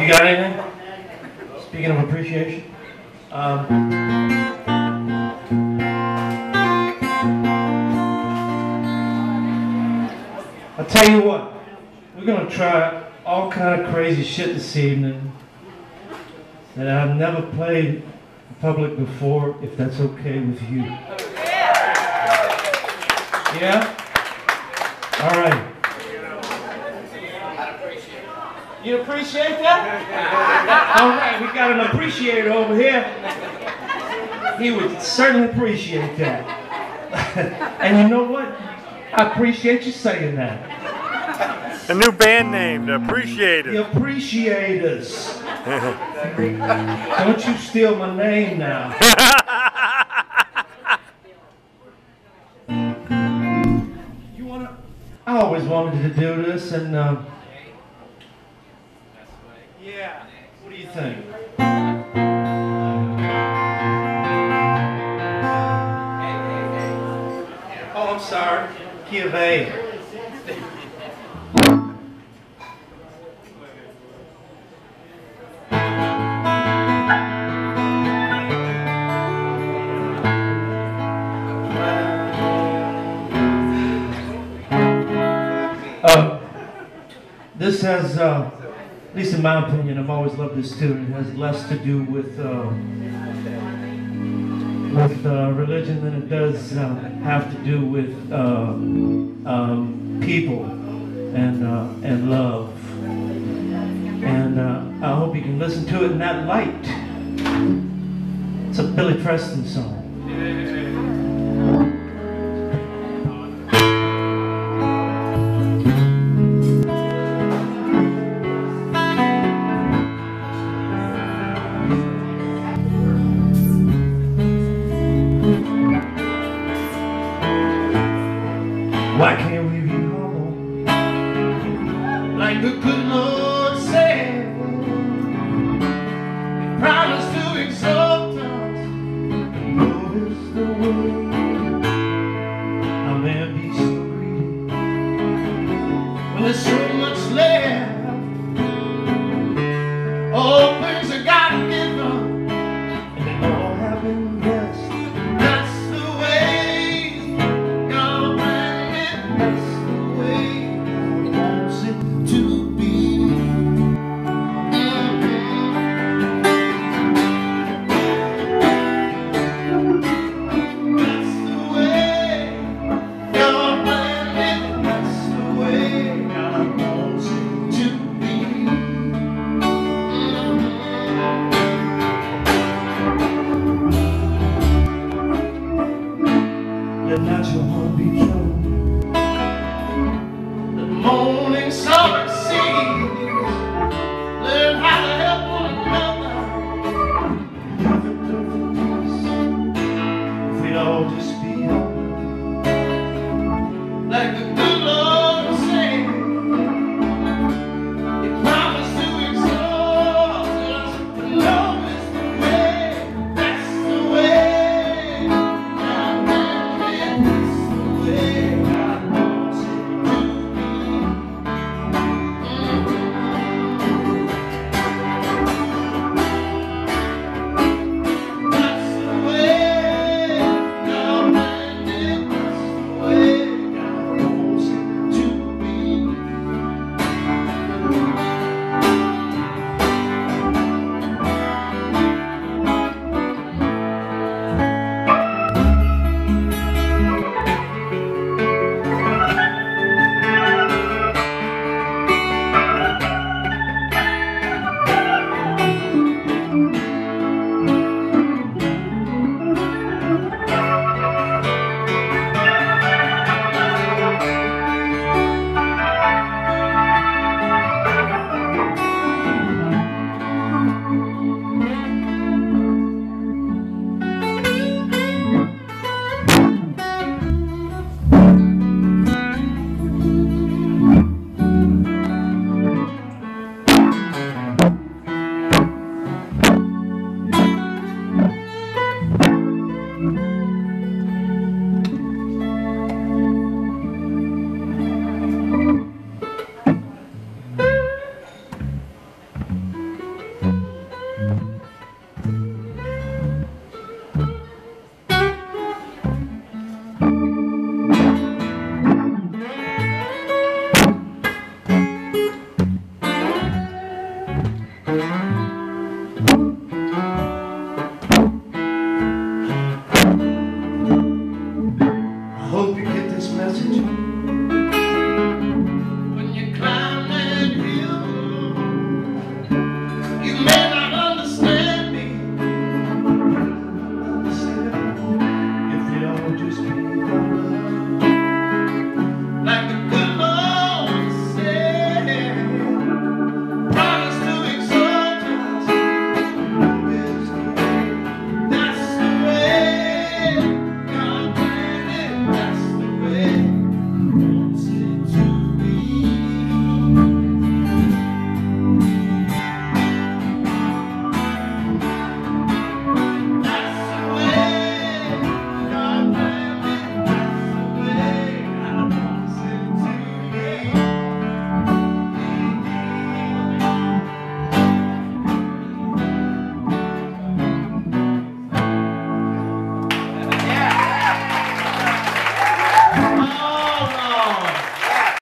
You got anything? Speaking of appreciation, um, I'll tell you what, we're gonna try all kind of crazy shit this evening that I've never played in public before, if that's okay with you. Yeah? All right. You appreciate that? All right, we got an appreciator over here. He would certainly appreciate that. and you know what? I appreciate you saying that. A new band name, the Appreciated. The appreciators. Don't you steal my name now. you wanna? I always wanted to do this, and uh, yeah. What do you think? Oh, I'm sorry. Key of A. Uh, this has, uh, at least in my opinion, I've always loved this tune. It has less to do with uh, with uh, religion than it does uh, have to do with uh, um, people and uh, and love. And uh, I hope you can listen to it in that light. It's a Billy Preston song. like the good Lord said. He promised to exalt us and notice the way. I may be so greedy. Well, there's so much left.